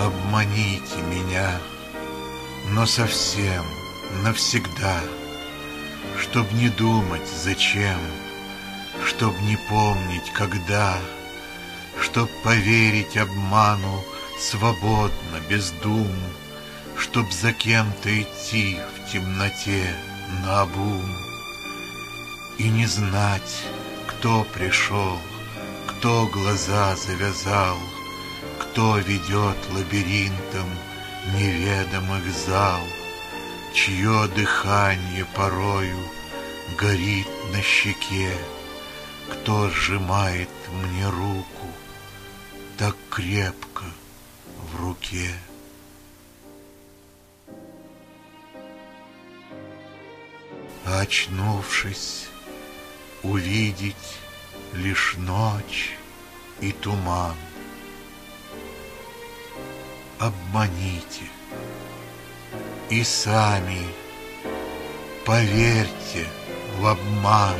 Обманите меня, но совсем, навсегда, Чтоб не думать, зачем, Чтоб не помнить, когда, Чтоб поверить обману Свободно, без дум, Чтоб за кем-то идти в темноте наобум. И не знать, кто пришел, кто глаза завязал, Кто ведет лабиринтом неведомых зал, Чье дыхание порою горит на щеке, Кто сжимает мне руку так крепко в руке. Очнувшись, увидеть лишь ночь и туман. Обманите и сами поверьте в обман.